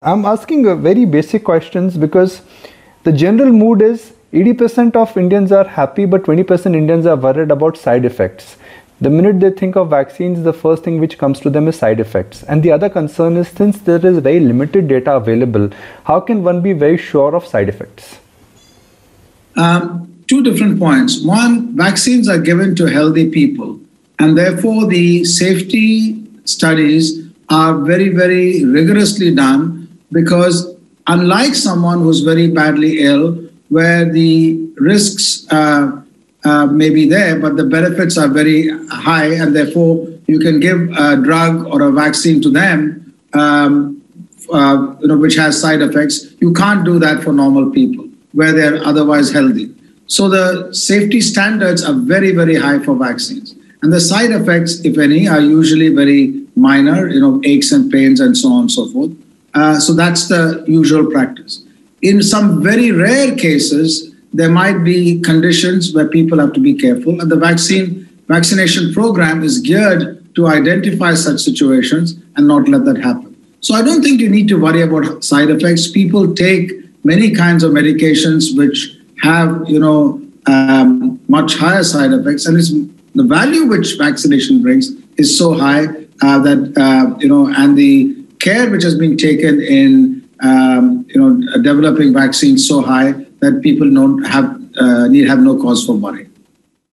I'm asking a very basic questions because the general mood is 80% of Indians are happy, but 20% Indians are worried about side effects. The minute they think of vaccines, the first thing which comes to them is side effects. And the other concern is since there is very limited data available, how can one be very sure of side effects? Um, two different points. One, vaccines are given to healthy people, and therefore the safety studies are very, very rigorously done because unlike someone who's very badly ill, where the risks uh, uh, may be there, but the benefits are very high, and therefore you can give a drug or a vaccine to them, um, uh, you know, which has side effects. You can't do that for normal people where they're otherwise healthy. So the safety standards are very, very high for vaccines. And the side effects, if any, are usually very minor, you know, aches and pains and so on and so forth. Uh, so that's the usual practice. In some very rare cases, there might be conditions where people have to be careful, and the vaccine vaccination program is geared to identify such situations and not let that happen. So I don't think you need to worry about side effects. People take many kinds of medications which have, you know, um, much higher side effects, and it's the value which vaccination brings is so high uh, that uh, you know, and the care which has been taken in um, you know developing vaccines so high that people don't have uh, need have no cause for worry.